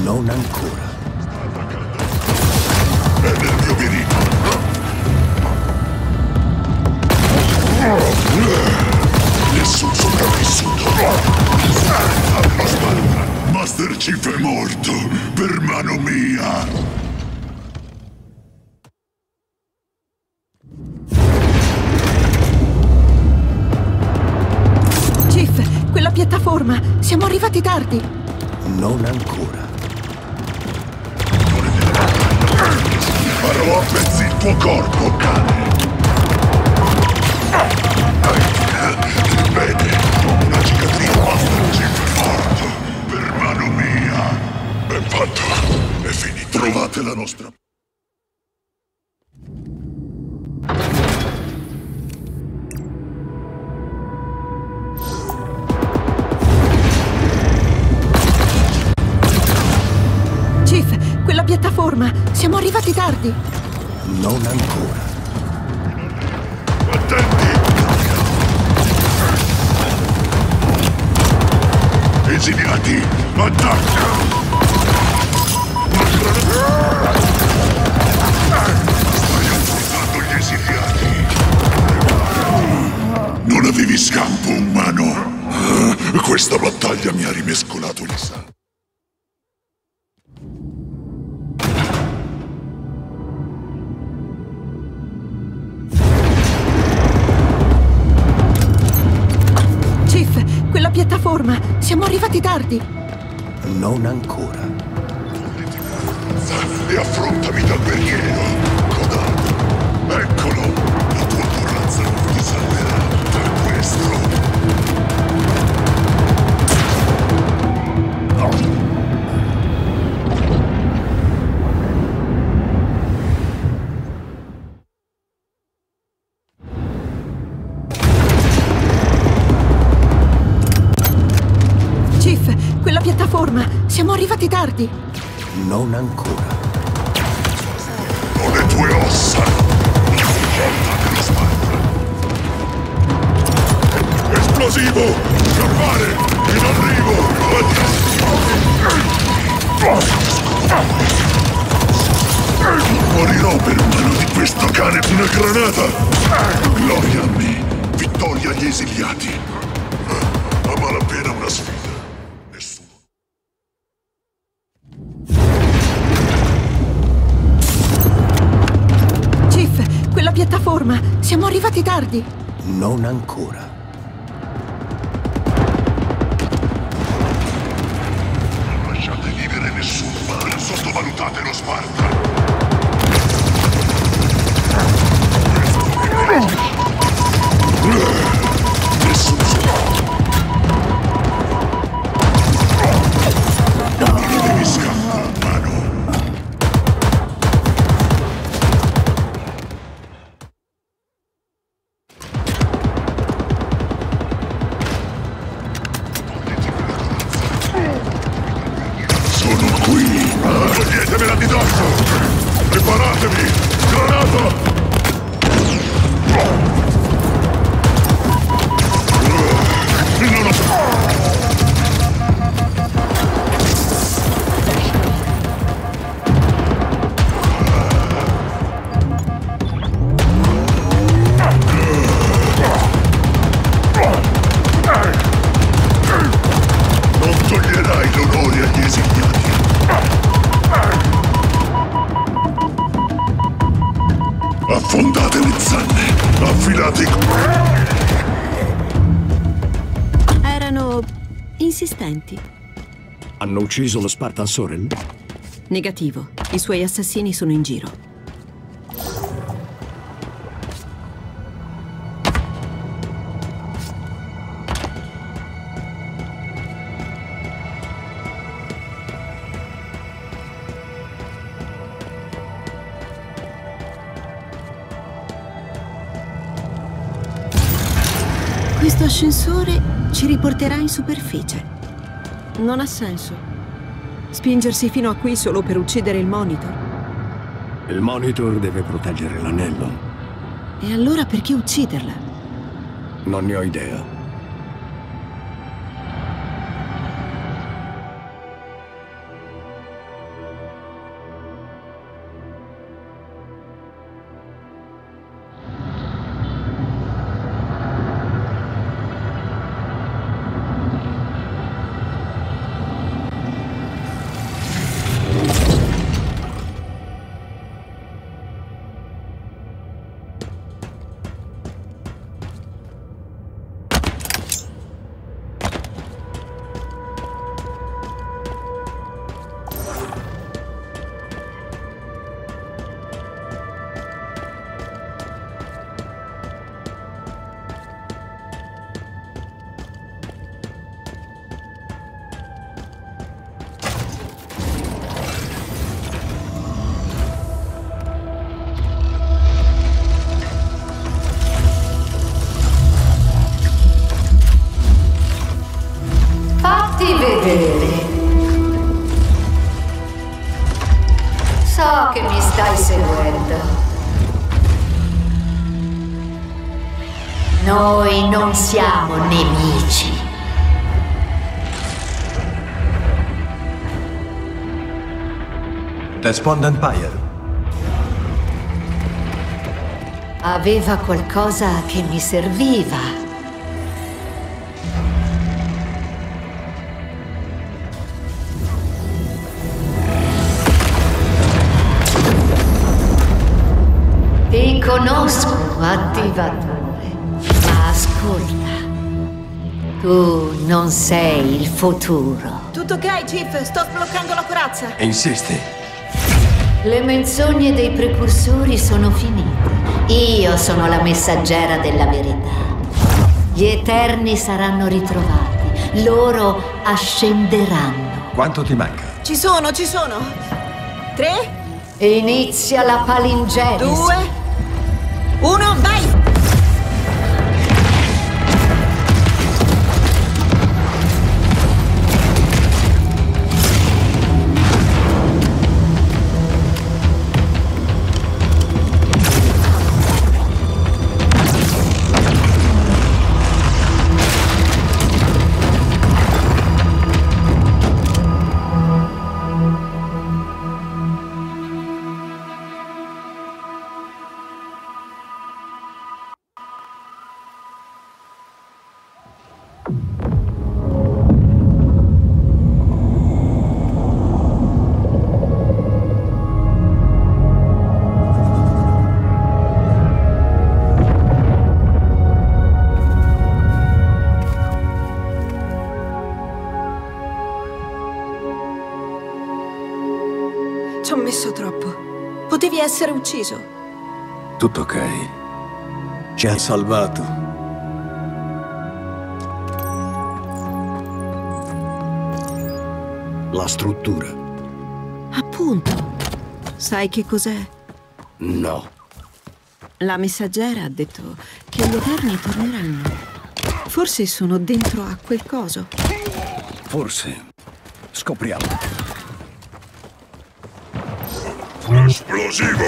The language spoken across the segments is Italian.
Non ancora. È nel mio mirino. Nessun sopravvissuto. Alla spalla. Master Chief è morto per mano mia. Chief, quella piattaforma! Siamo arrivati tardi! Non ancora. Farò a pezzi il tuo corpo, cane. Bene, una cicatrice Master Chief è morto per mano mia. Ben fatto. È finito. Trovate la nostra... piattaforma! Siamo arrivati tardi! Non ancora. Attenti! Esiliati, attacca! Non avevi scampo, umano. Questa battaglia mi ha rimescolato il sangue. Quella piattaforma! Siamo arrivati tardi! Non ancora. e affrontami dal berriero, codato. Eccolo, la tua corazza non ti salverà per questo. Tardi! Non ancora. Ho le tue ossa. Portatelo a spalla. Esplosivo! Scappare! In arrivo! Morirò per mano di questo cane una granata! Ancora. Ucciso lo Spartan Sorel? Negativo. I suoi assassini sono in giro. Questo ascensore ci riporterà in superficie. Non ha senso. Spingersi fino a qui solo per uccidere il monitor. Il monitor deve proteggere l'anello. E allora perché ucciderla? Non ne ho idea. Despond Empire. Aveva qualcosa che mi serviva. Ti conosco, attivatore. Ma ascolta. Tu non sei il futuro. Tutto ok, Chief? Sto sbloccando la corazza. Insisti. Le menzogne dei precursori sono finite. Io sono la messaggera della verità. Gli Eterni saranno ritrovati. Loro ascenderanno. Quanto ti manca? Ci sono, ci sono. Tre, Inizia la palingenesi. due, uno, vai! Essere ucciso. Tutto ok. Ci hai salvato. La struttura. Appunto. Sai che cos'è? No. La messaggera ha detto che gli Eterni torneranno. Forse sono dentro a quel coso. Forse. Scopriamo. Esplosivo!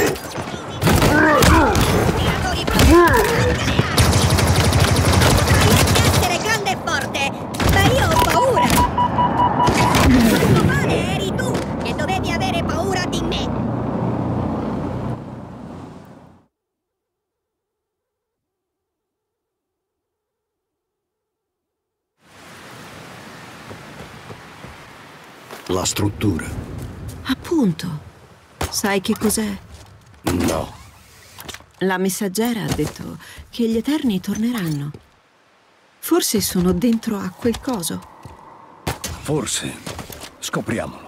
essere grande e forte, ma io ho paura. Tuo eri tu e dovevi avere paura di me. La struttura. Appunto. Sai che cos'è? No. La messaggera ha detto che gli Eterni torneranno. Forse sono dentro a quel coso. Forse. Scopriamolo.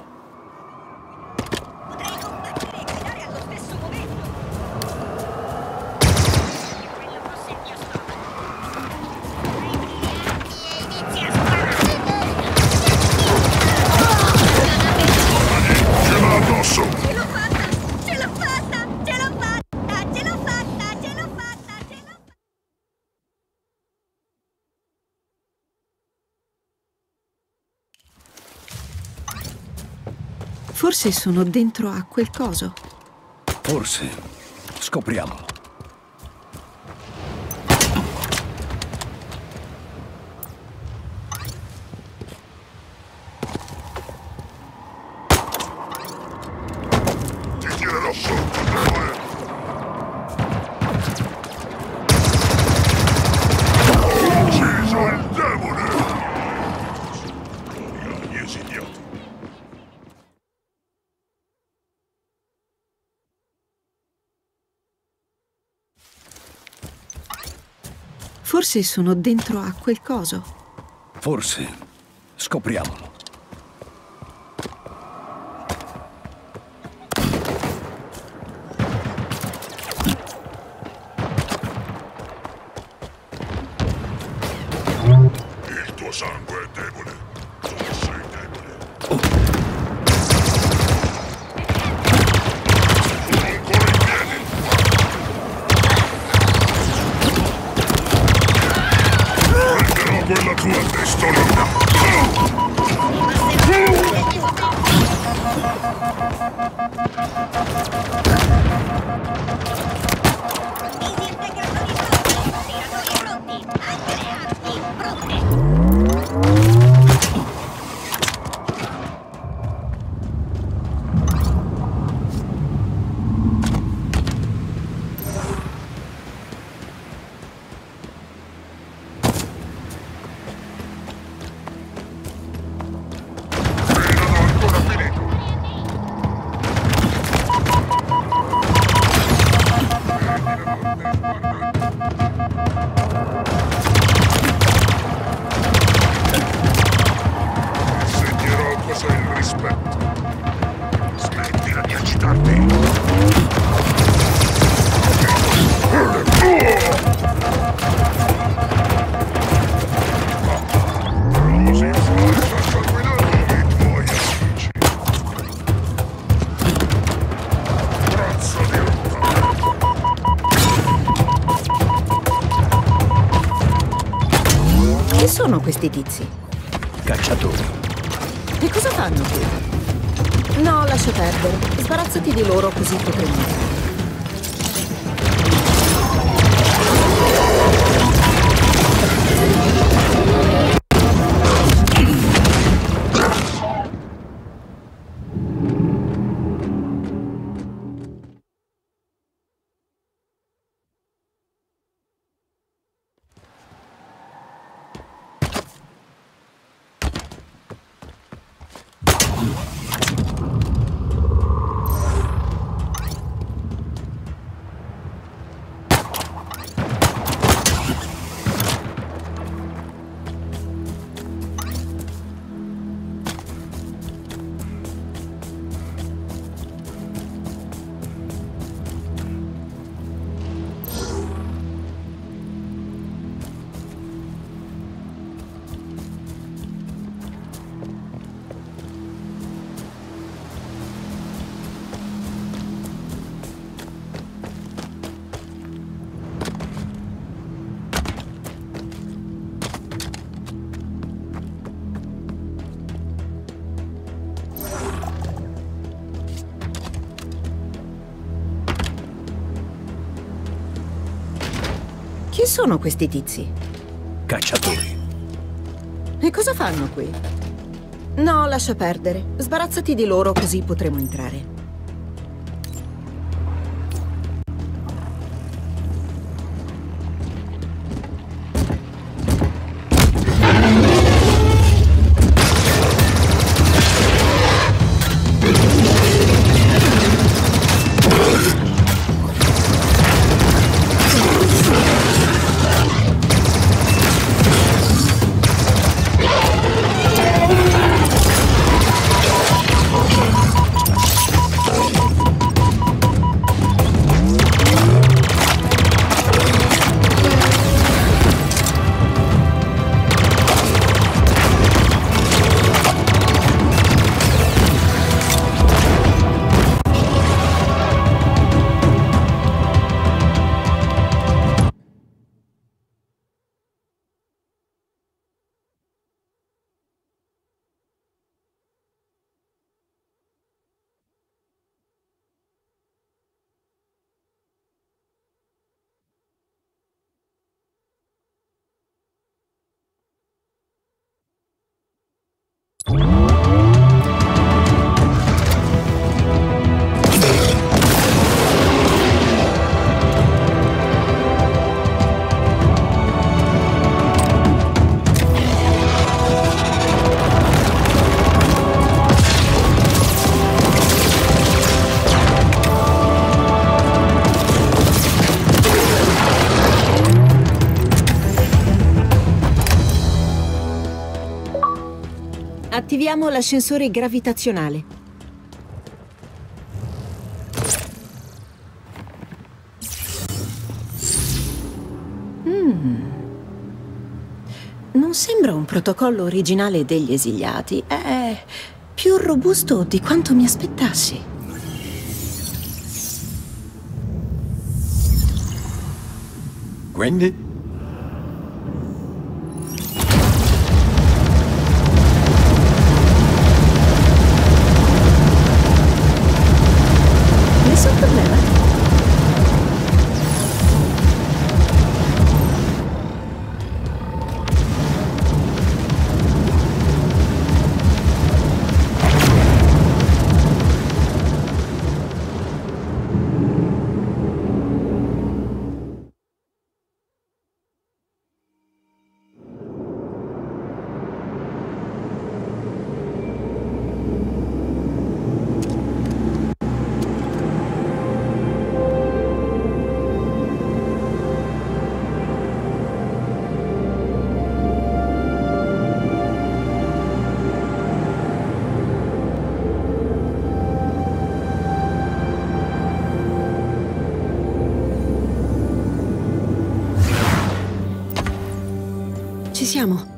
Forse sono dentro a quel coso. Forse. Scopriamolo. Ti tirerò sotto, demone! Ucciso il demone! Gloria agli esiliati! Forse sono dentro a quel coso. Forse. Scopriamolo. basement. Di loro Chi sono questi tizi? Cacciatori. E cosa fanno qui? No, lascia perdere. Sbarazzati di loro così potremo entrare. Attiviamo l'ascensore gravitazionale. Mm. Non sembra un protocollo originale degli esiliati. È più robusto di quanto mi aspettassi. Quindi? Siamo.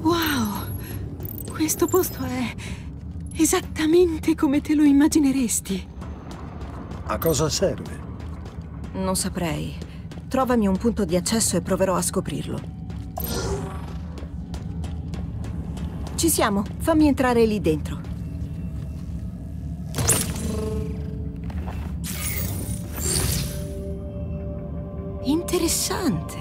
Wow! Questo posto è esattamente come te lo immagineresti. A cosa serve? Non saprei. Trovami un punto di accesso e proverò a scoprirlo. Ci siamo. Fammi entrare lì dentro. Interessante.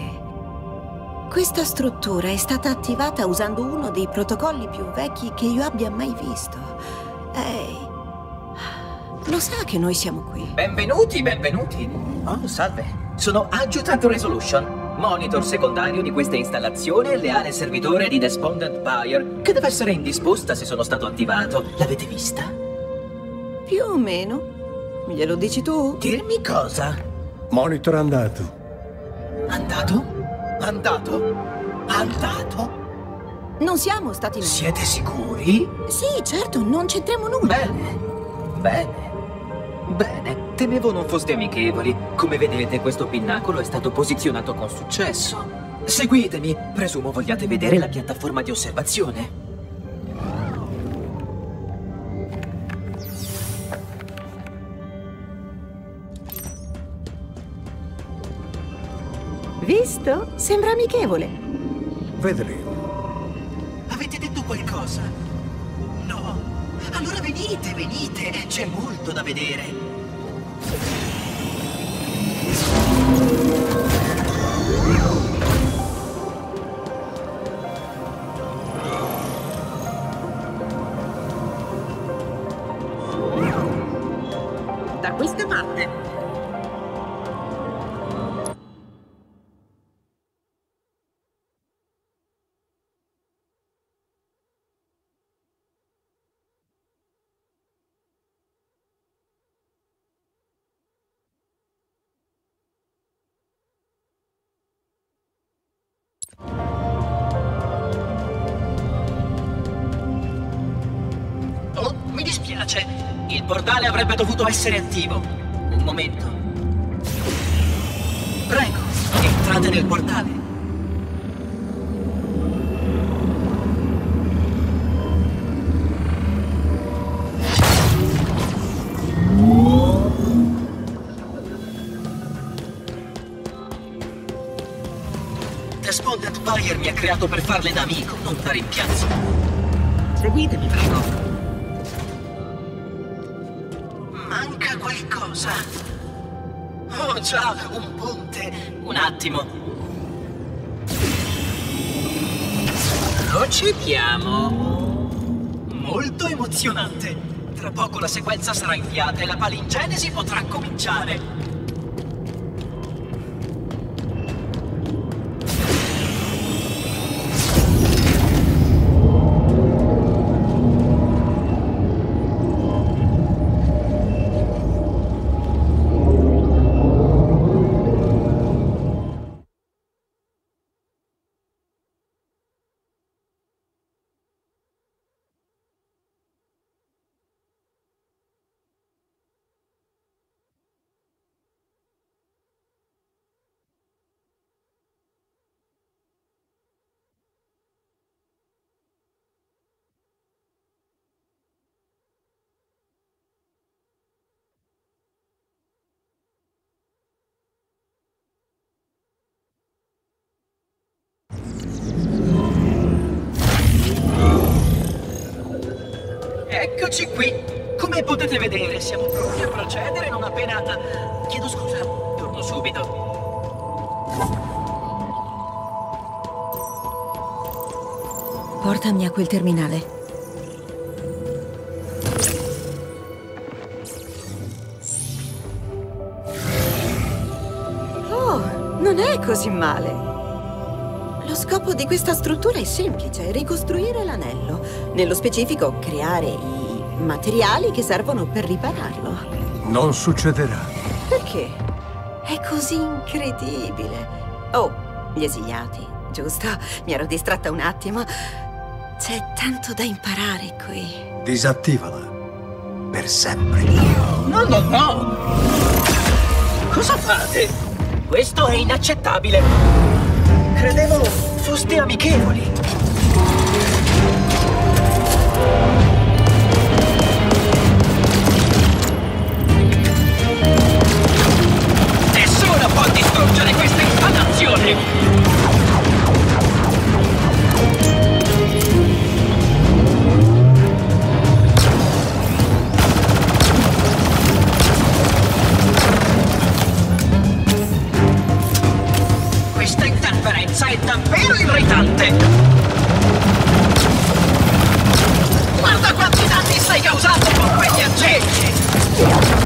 Questa struttura è stata attivata usando uno dei protocolli più vecchi che io abbia mai visto. Ehi, lo sa che noi siamo qui? Benvenuti, benvenuti. Oh, salve. Sono Adjutant Resolution, monitor secondario di questa installazione e leale servitore di Despondent Buyer, che deve essere indisposta se sono stato attivato. L'avete vista? Più o meno. Glielo dici tu? Dirmi cosa? Monitor andato. Andato? Andato? Andato? Non siamo stati noi. Siete sicuri? Sì, certo, non c'entriamo nulla. Bene, bene. Bene, temevo non foste amichevoli. Come vedete, questo pinnacolo è stato posizionato con successo. Seguitemi, presumo vogliate vedere la piattaforma di osservazione. Visto? Sembra amichevole. Vedremo. Avete detto qualcosa? No? Allora venite, venite, c'è molto da vedere. Avrebbe dovuto essere attivo. Un momento. Prego, entrate nel portale. Despondent Buyer mi ha creato per farle da amico, non da rimpiazzo. Seguitemi, prego. Qualcosa. Oh già, un ponte. Un attimo. Procediamo. Molto emozionante. Tra poco la sequenza sarà inviata e la palingenesi potrà cominciare. Eccoci qui. Come potete vedere, siamo pronti a procedere non appena... Chiedo scusa, torno subito. Portami a quel terminale. Oh, non è così male. Lo scopo di questa struttura è semplice, ricostruire l'anello. Nello specifico, creare i materiali che servono per ripararlo. Non succederà. Perché? È così incredibile. Oh, gli esiliati, giusto? Mi ero distratta un attimo. C'è tanto da imparare qui. Disattivala. Per sempre. No, no, no! Cosa fate? Questo è inaccettabile! Credevo foste amichevoli. davvero irritante! Guarda quanti danni stai causando con quegli accenti!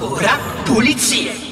Ora, pulizie!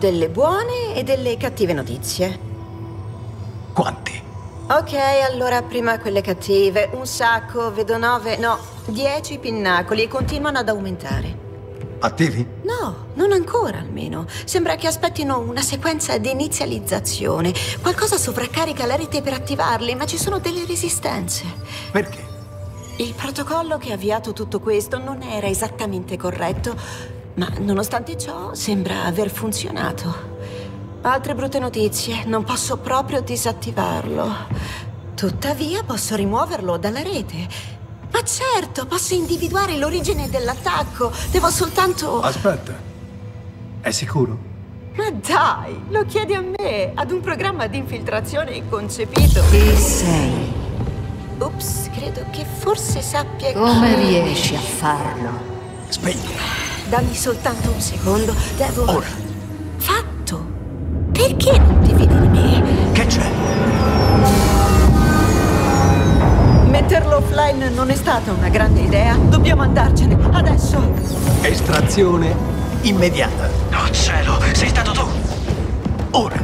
Delle buone e delle cattive notizie. Quanti? Ok, allora prima quelle cattive. Un sacco, vedo nove, no, dieci pinnacoli e continuano ad aumentare. Attivi? No, non ancora almeno. Sembra che aspettino una sequenza di inizializzazione. Qualcosa sovraccarica la rete per attivarli, ma ci sono delle resistenze. Perché? Il protocollo che ha avviato tutto questo non era esattamente corretto, ma nonostante ciò sembra aver funzionato. Altre brutte notizie, non posso proprio disattivarlo. Tuttavia posso rimuoverlo dalla rete. Ma certo, posso individuare l'origine dell'attacco. Devo soltanto... Aspetta. È sicuro? Ma dai, lo chiedi a me, ad un programma di infiltrazione concepito. Chi sei? Ups, credo che forse sappia Come chi- riesci a farlo? Spegni. Dammi soltanto un secondo, devo... Ora. Fatto! Perché non ti fidi di me? Che c'è? Metterlo offline non è stata una grande idea. Dobbiamo andarcene, adesso! Estrazione immediata. Oh cielo, sei stato tu! Ora.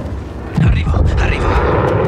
Arrivo, arrivo.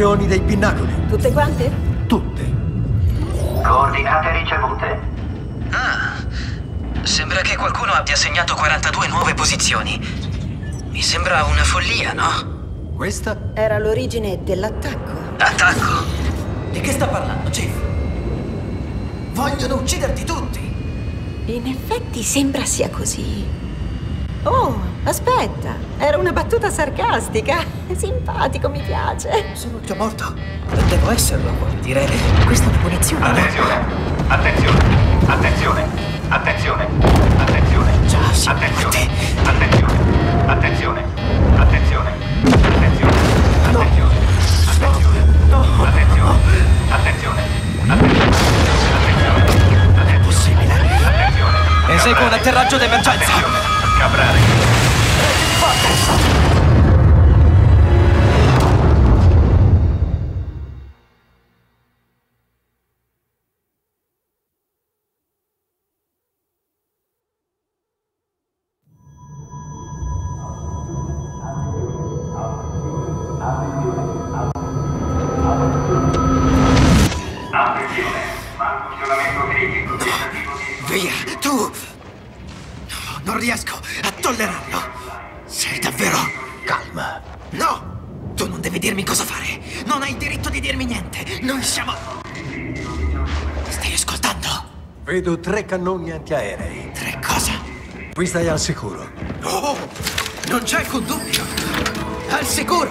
Posizioni dei pinnacoli. Tutte quante? Tutte. Coordinate ricevute. Ah, sembra che qualcuno abbia segnato 42 nuove posizioni. Mi sembra una follia, no? Questa? Era l'origine dell'attacco. Attacco? Di che sta parlando, Chief? Vogliono ucciderti tutti! In effetti sembra sia così. Oh, Aspetta, era una battuta sarcastica. Simpatico, mi piace. Sono già morto. Devo esserlo, vuol dire. Questa è una punizione. Attenzione! Attenzione! Attenzione! Attenzione! Attenzione! Già, sì, attenzione. attenzione! Attenzione! Attenzione! Attenzione! Attenzione! Attenzione! No. Attenzione! No. Attenzione! Attenzione! Attenzione! Attenzione! Non è possibile! Attenzione! Eseguo un atterraggio d'emergenza! Caprare! Fuck! Cannoni antiaerei. Tre cosa? Qui stai al sicuro. Oh! Non c'è alcun dubbio. Al sicuro.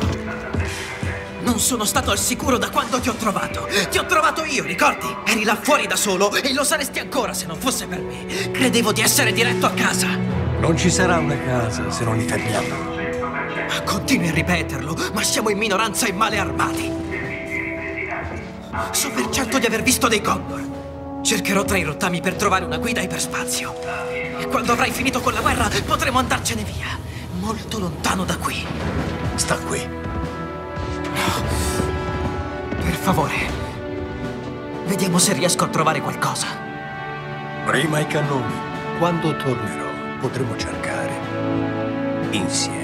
Non sono stato al sicuro da quando ti ho trovato. Ti ho trovato io, ricordi? Eri là fuori da solo e lo saresti ancora se non fosse per me. Credevo di essere diretto a casa. Non ci sarà una casa se non li fermiamo. Continui a ripeterlo, ma siamo in minoranza e male armati. So per certo di aver visto dei Condor. Cercherò tra i rottami per trovare una guida iperspazio. E quando avrai finito con la guerra potremo andarcene via. Molto lontano da qui. Sta qui. Per favore. Vediamo se riesco a trovare qualcosa. Prima i cannoni. Quando tornerò, potremo cercare insieme.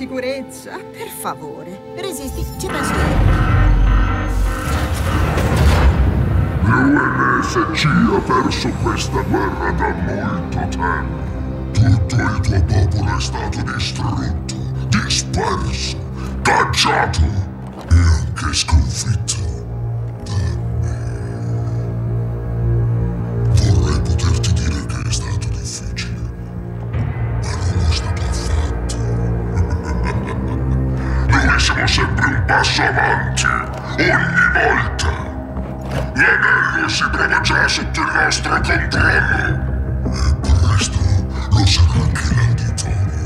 Sicurezza? Per favore. Resisti, ci penso io. L'UNSC ha perso questa guerra da molto tempo. Tutto il tuo popolo è stato distrutto, disperso, cacciato e anche sconfitto sempre un passo avanti, ogni volta. L'anello si trova già sotto il nostro controllo. E presto lo sarà anche l'auditorium.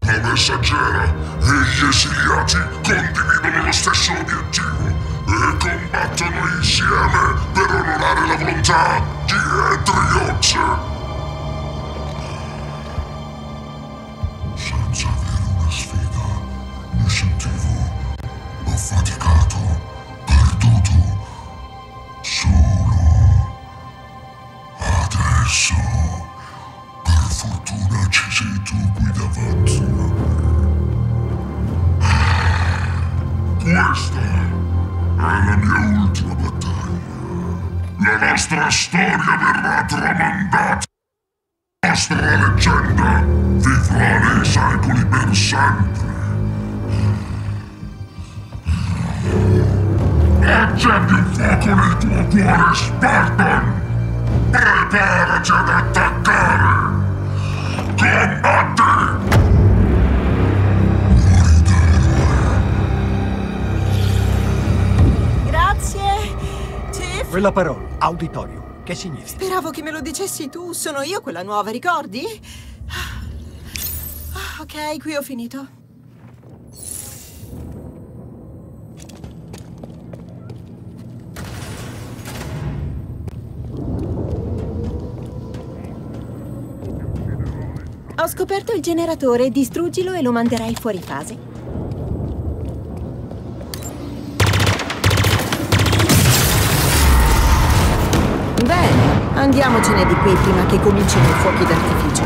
La messaggera e gli esiliati condividono lo stesso obiettivo e combattono insieme per onorare la volontà di Edrioce. Affaticato, perduto, solo. Adesso, per fortuna, ci sei tu qui davanti a me. Questa è la mia ultima battaglia. La nostra storia verrà tramandata. La nostra leggenda vivrà nei secoli per sempre. Accendi un fuoco nel tuo cuore, Spartan! Preparati ad attaccare! Combatti! Grazie. Chief, Quella parola, auditorio, che significa? Speravo che me lo dicessi tu. Sono io quella nuova, ricordi? Ah, Ok, qui ho finito. Ho scoperto il generatore, distruggilo e lo manderai fuori fase. Bene, andiamocene di qui prima che comincino i fuochi d'artificio.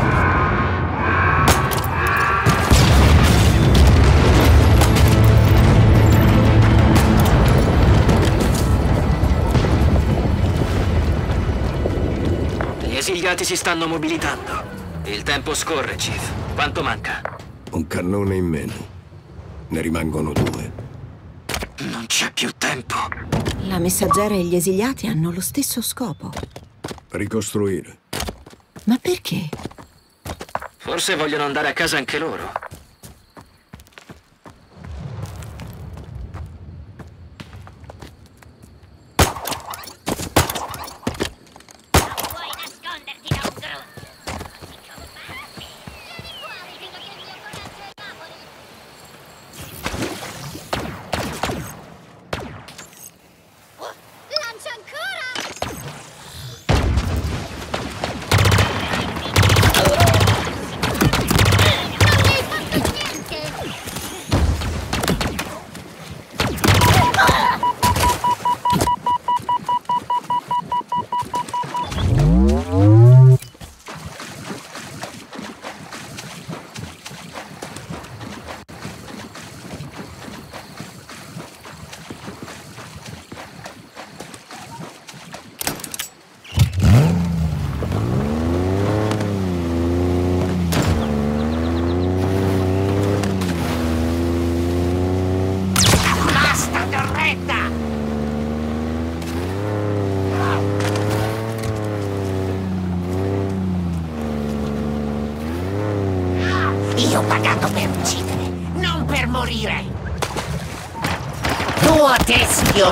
Gli esiliati si stanno mobilitando. Il tempo scorre, Chief. Quanto manca? Un cannone in meno. Ne rimangono due. Non c'è più tempo. La messaggera e gli esiliati hanno lo stesso scopo. Ricostruire. Ma perché? Forse vogliono andare a casa anche loro.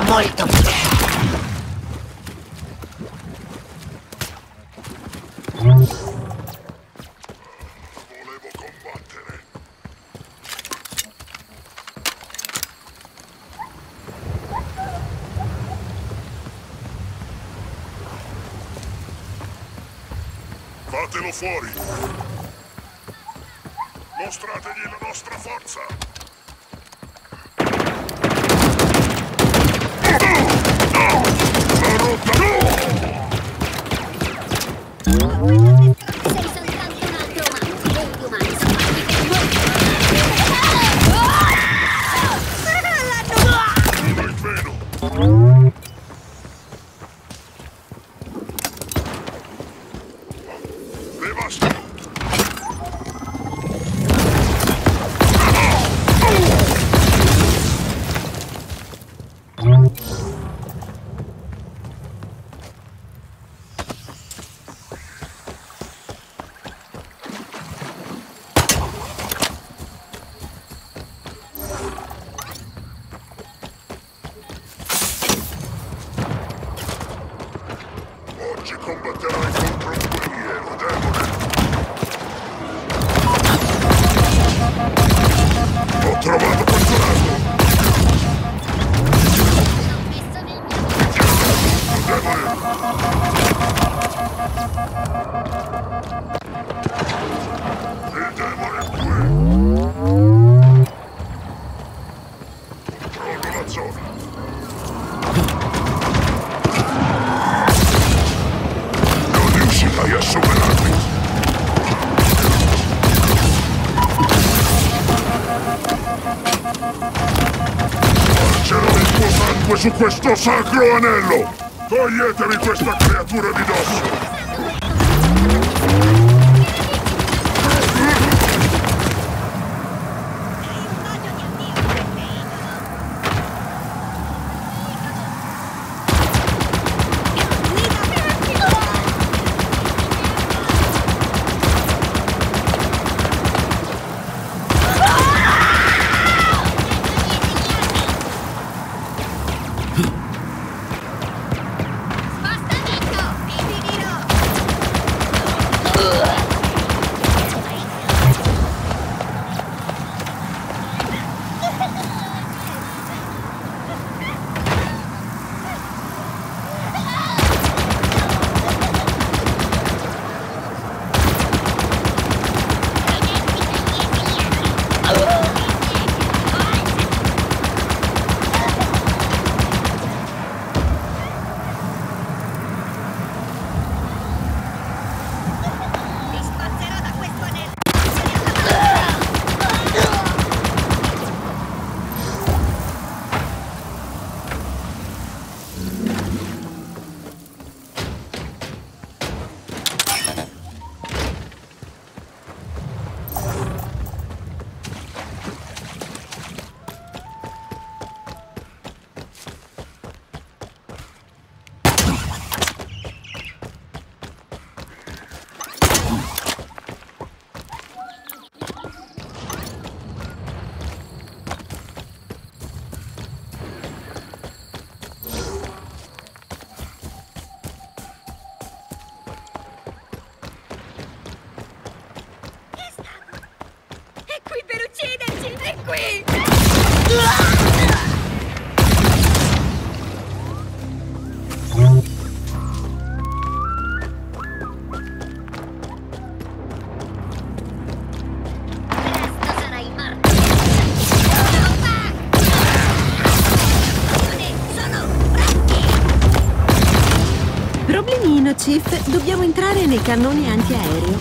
Molto vostro sacro anello! Toglietemi questa creatura di dosso! cannoni antiaerei.